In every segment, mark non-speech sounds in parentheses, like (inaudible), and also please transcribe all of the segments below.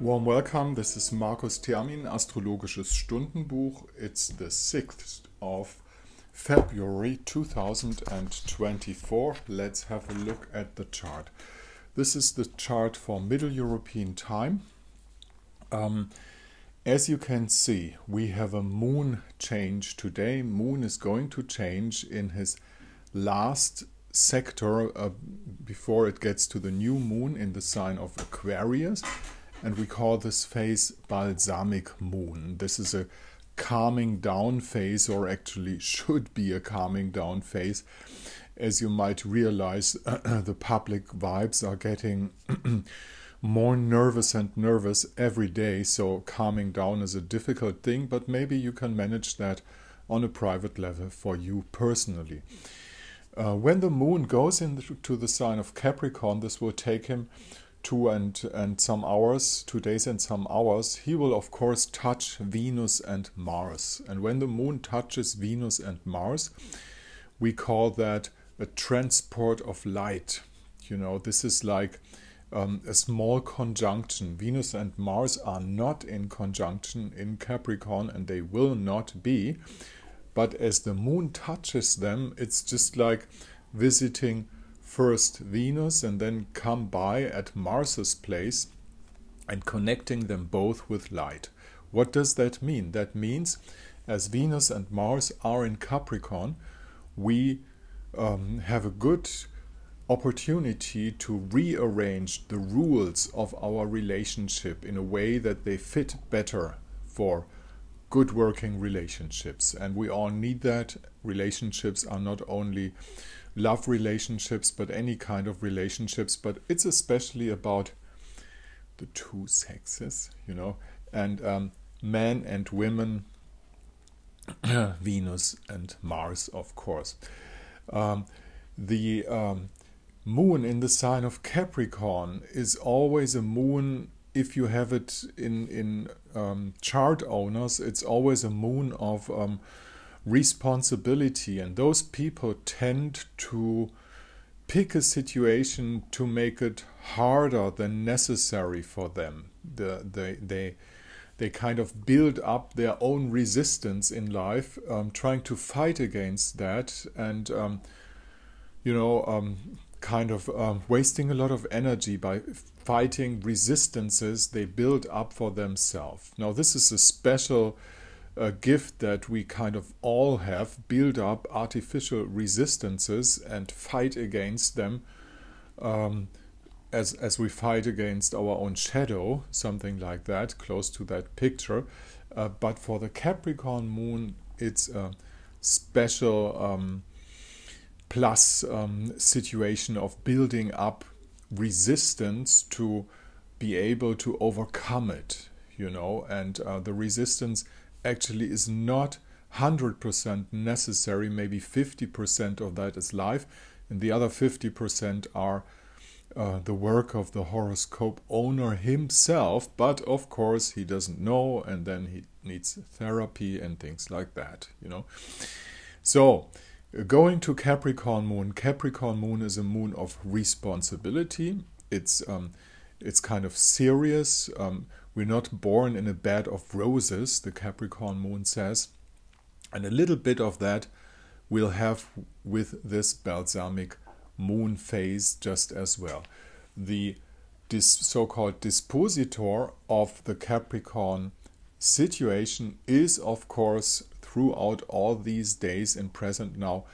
Warm welcome. This is Markus Termin, Astrologisches Stundenbuch. It's the 6th of February 2024. Let's have a look at the chart. This is the chart for Middle European time. Um, as you can see, we have a moon change today. Moon is going to change in his last sector uh, before it gets to the new moon in the sign of Aquarius and we call this phase balsamic moon. This is a calming down phase, or actually should be a calming down phase. As you might realize, (clears throat) the public vibes are getting (clears throat) more nervous and nervous every day, so calming down is a difficult thing, but maybe you can manage that on a private level for you personally. Uh, when the moon goes into the sign of Capricorn, this will take him two and, and some hours, two days and some hours, he will of course touch Venus and Mars. And when the moon touches Venus and Mars, we call that a transport of light. You know, this is like um, a small conjunction. Venus and Mars are not in conjunction in Capricorn and they will not be. But as the moon touches them, it's just like visiting first Venus and then come by at Mars's place and connecting them both with light. What does that mean? That means as Venus and Mars are in Capricorn, we um, have a good opportunity to rearrange the rules of our relationship in a way that they fit better for good working relationships. And we all need that. Relationships are not only love relationships, but any kind of relationships. But it's especially about the two sexes, you know, and um, men and women, (clears throat) Venus and Mars, of course. Um, the um, moon in the sign of Capricorn is always a moon. If you have it in in um, chart owners, it's always a moon of um, responsibility, and those people tend to pick a situation to make it harder than necessary for them. The, they, they, they kind of build up their own resistance in life, um, trying to fight against that, and um, you know, um, kind of um, wasting a lot of energy by fighting resistances they build up for themselves. Now, this is a special a gift that we kind of all have build up artificial resistances and fight against them um, as, as we fight against our own shadow, something like that, close to that picture. Uh, but for the Capricorn moon, it's a special um, plus um, situation of building up resistance to be able to overcome it, you know, and uh, the resistance actually is not 100% necessary. Maybe 50% of that is life, and the other 50% are uh, the work of the horoscope owner himself. But of course, he doesn't know, and then he needs therapy and things like that, you know. So, going to Capricorn moon, Capricorn moon is a moon of responsibility. It's um, it's kind of serious. Um, we're not born in a bed of roses, the Capricorn moon says. And a little bit of that we'll have with this balsamic moon phase just as well. The so called dispositor of the Capricorn situation is, of course, throughout all these days and present now,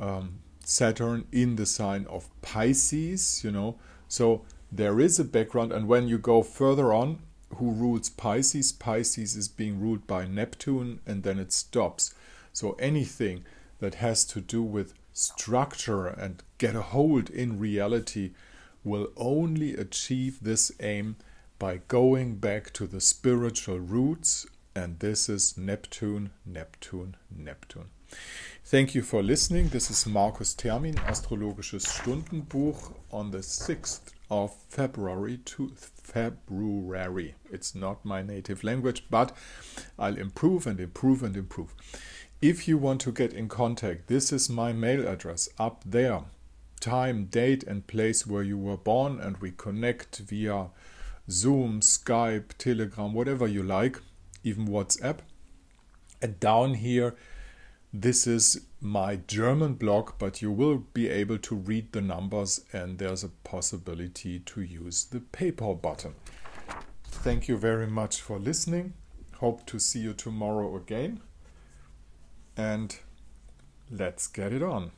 um, Saturn in the sign of Pisces, you know. So there is a background, and when you go further on, who rules Pisces. Pisces is being ruled by Neptune and then it stops. So anything that has to do with structure and get a hold in reality will only achieve this aim by going back to the spiritual roots, and this is Neptune, Neptune, Neptune. Thank you for listening. This is Markus Termin, Astrologisches Stundenbuch on the 6th of February to February. It's not my native language, but I'll improve and improve and improve. If you want to get in contact, this is my mail address up there. Time, date, and place where you were born, and we connect via Zoom, Skype, Telegram, whatever you like, even WhatsApp. And down here, this is my German blog, but you will be able to read the numbers and there's a possibility to use the PayPal button. Thank you very much for listening. Hope to see you tomorrow again. And let's get it on.